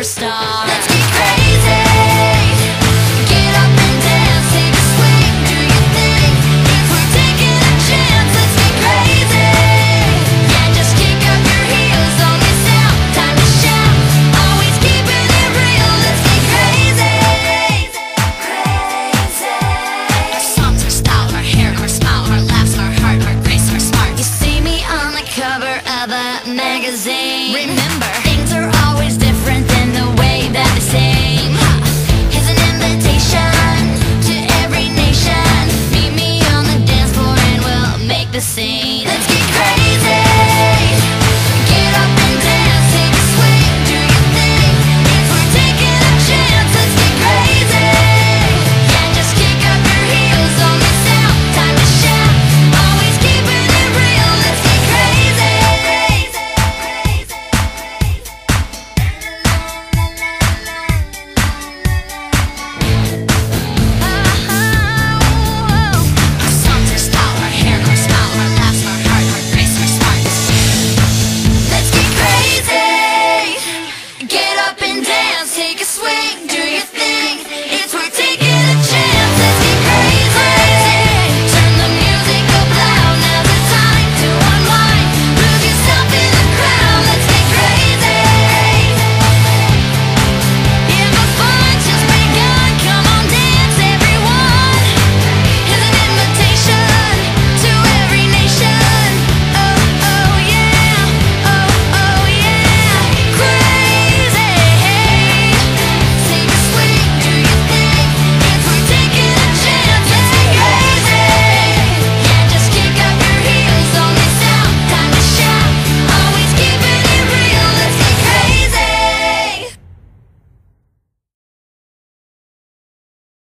superstar. Let's get crazy. Get up and dance, take a swing, do your thing. If we're taking a chance, let's get crazy. Yeah, just kick up your heels, out. Time to shout, always keeping it real. Let's get crazy. Crazy. Our songs, our style, our hair, our smile, our laughs, our heart, our grace, our smart. You see me on the cover of a magazine. Remember, and dance, take a swing, do your thing.